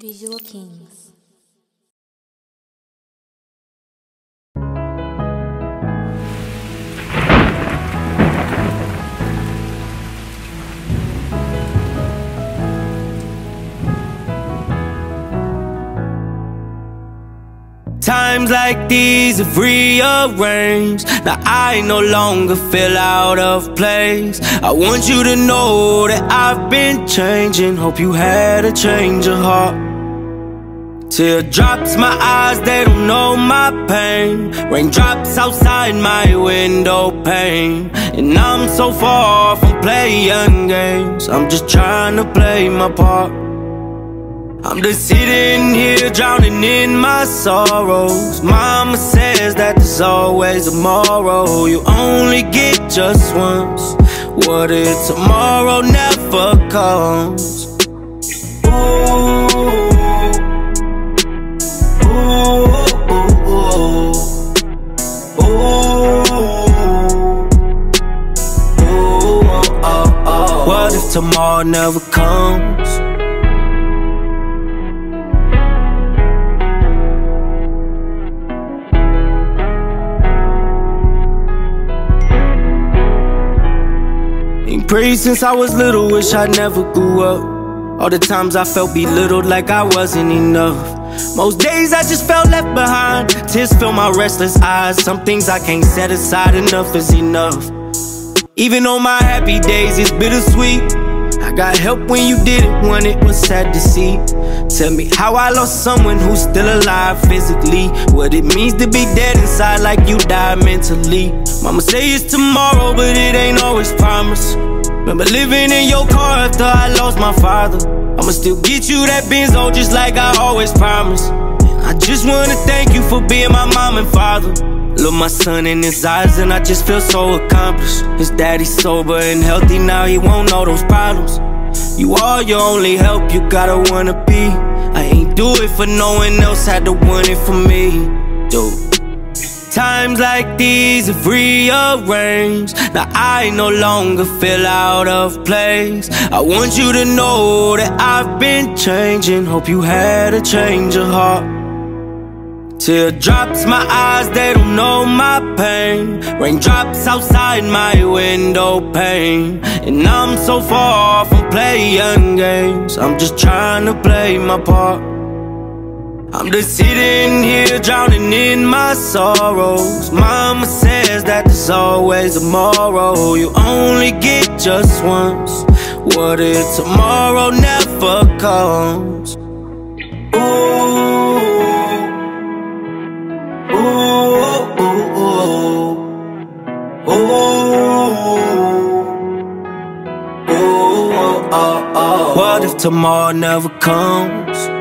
Visual Kings. Times like these have rearranged. Now I no longer feel out of place. I want you to know that I've been changing. Hope you had a change of heart. Teardrops, my eyes, they don't know my pain. Raindrops outside my window pane. And I'm so far from playing games. I'm just trying to play my part. I'm just sitting here drowning in my sorrows. Mama says that there's always tomorrow. You only get just once. What if tomorrow never comes? Ooh, ooh, ooh, ooh, ooh, oh, oh. What if tomorrow never comes? Since I was little, wish I never grew up. All the times I felt belittled like I wasn't enough. Most days I just felt left behind. Tears fill my restless eyes. Some things I can't set aside, enough is enough. Even on my happy days, it's bittersweet. Got help when you didn't want it, was sad to see. Tell me how I lost someone who's still alive physically. What it means to be dead inside, like you died mentally. Mama say it's tomorrow, but it ain't always promised. Remember living in your car after I lost my father. I'ma still get you that Benzo just like I always promised. I just wanna thank you for being my mom and father. Look my son in his eyes and I just feel so accomplished. His daddy's sober and healthy now, he won't know those problems. You are your only help, you gotta wanna be. I ain't do it for no one else, had to want it for me. Dude Times like these have rearranged. Now I no longer feel out of place. I want you to know that I've been changing. Hope you had a change of heart Teardrops, my eyes, they don't know my pain. Raindrops outside my window pane. And I'm so far from playing games. I'm just trying to play my part. I'm just sitting here drowning in my sorrows. Mama says that there's always tomorrow. You only get just once. What if tomorrow never comes? Ooh What if tomorrow never comes?